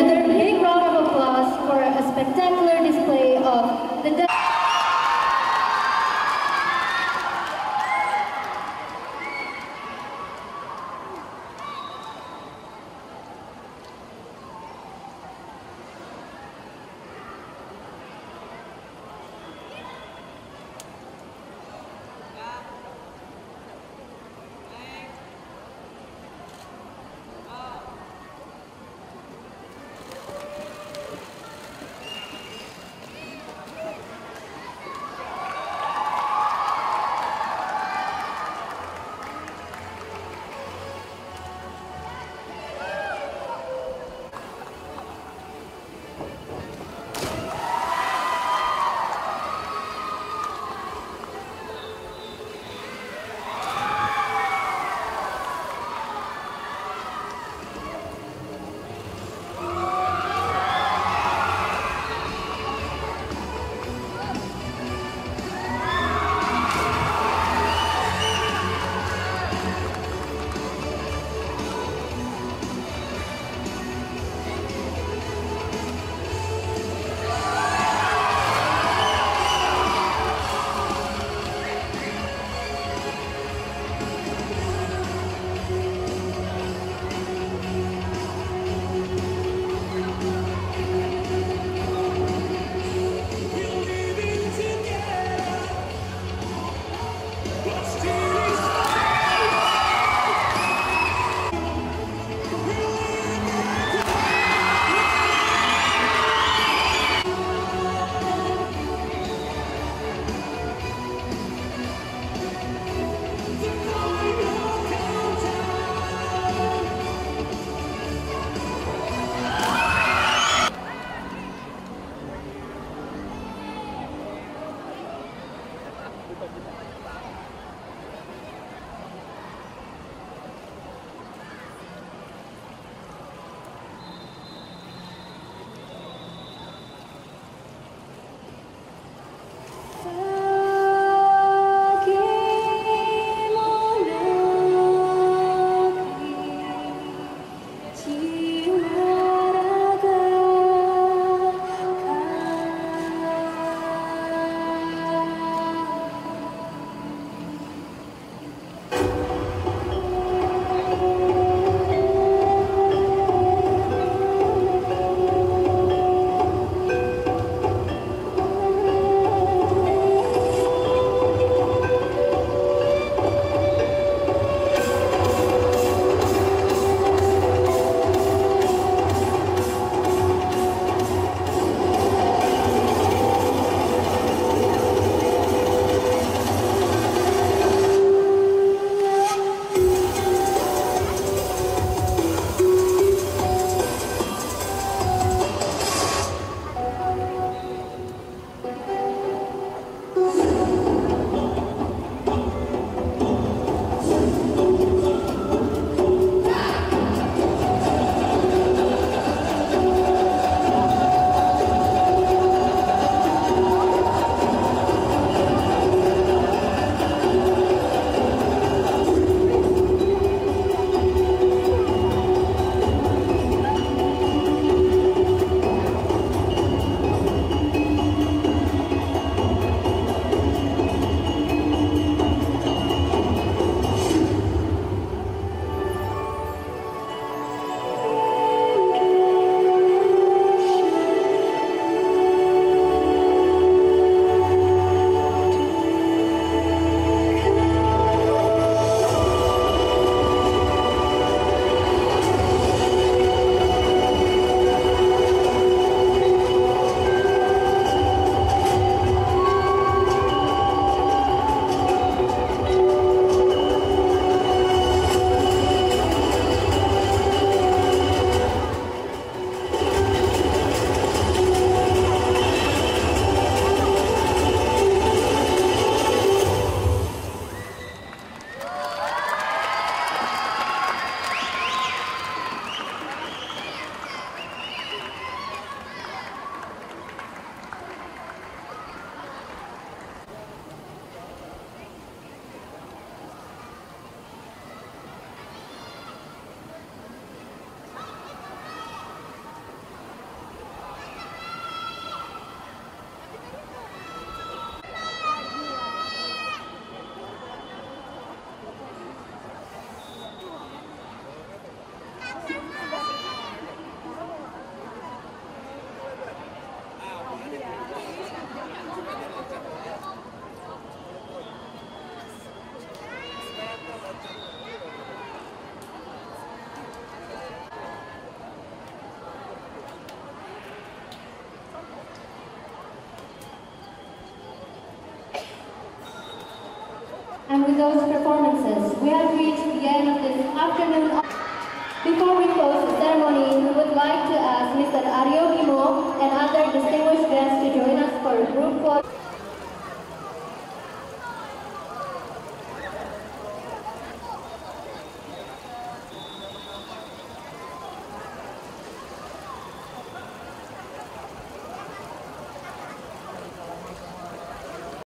Another big round of applause for a spectacular display of And with those performances, we have reached the end of this afternoon. Before we close the ceremony, we would like to ask Mr. Ario Gimo and other distinguished guests to join us for a group photo.